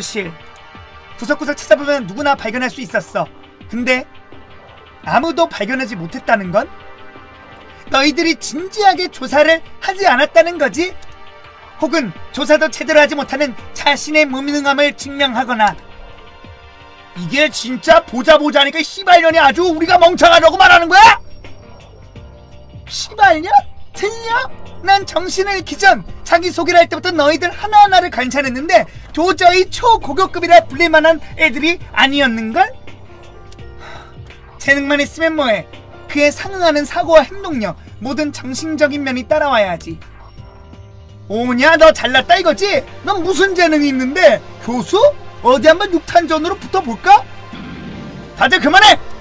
실 구석구석 찾아보면 누구나 발견할 수 있었어. 근데 아무도 발견하지 못했다는 건 너희들이 진지하게 조사를 하지 않았다는 거지? 혹은 조사도 제대로 하지 못하는 자신의 무능함을 증명하거나 이게 진짜 보자 보자니까 시발년이 아주 우리가 멍청하다고 말하는 거야? 시발년? 틀려? 난 정신을 잃기 전 자기소개를 할 때부터 너희들 하나하나를 관찰했는데 도저히 초고급급이라 불릴 만한 애들이 아니었는걸? 재능만 있으면 뭐해 그에 상응하는 사고와 행동력 모든 정신적인 면이 따라와야 하지 오냐 너 잘났다 이거지? 넌 무슨 재능이 있는데 교수? 어디 한번 육탄전으로 붙어볼까? 다들 그만해!